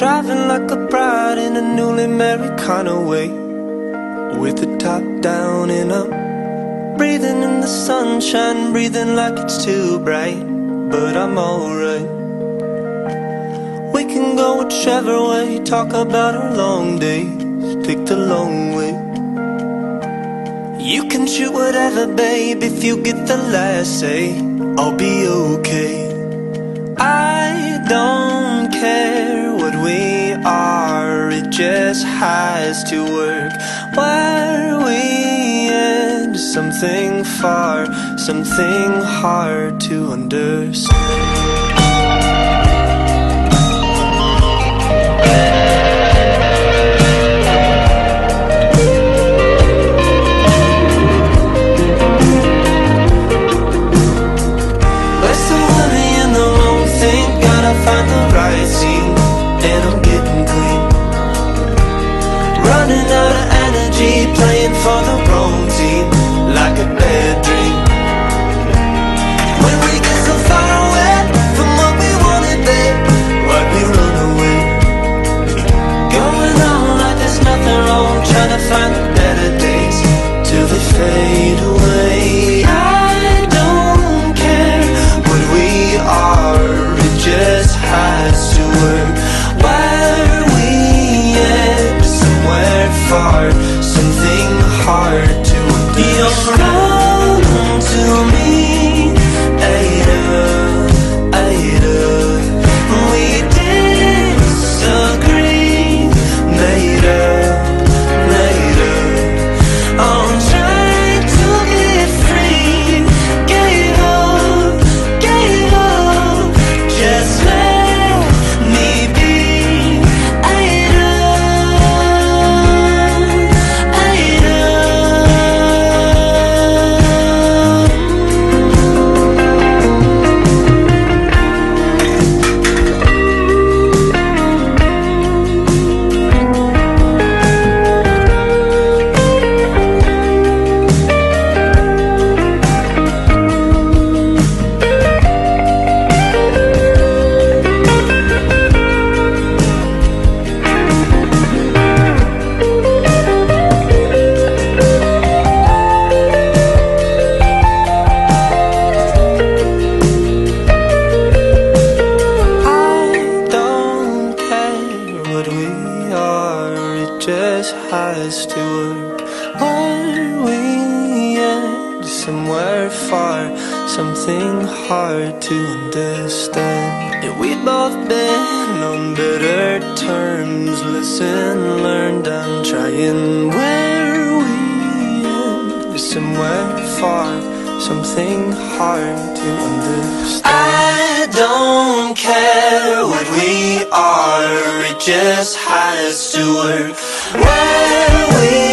Driving like a bride in a newly married kind of way With the top down and up. Breathing in the sunshine, breathing like it's too bright. But I'm alright. We can go whichever way, talk about our long days. Pick the long way. You can shoot whatever, babe, if you get the last say. I'll be okay. I don't care just has to work. Where we end, something far, something hard to understand. Has to work. Where we end, somewhere far, something hard to understand. And we've both been on better terms. Listen, learn, I'm trying. Where we end, somewhere far, something hard to understand. I don't care what we are, it just has to work. Where we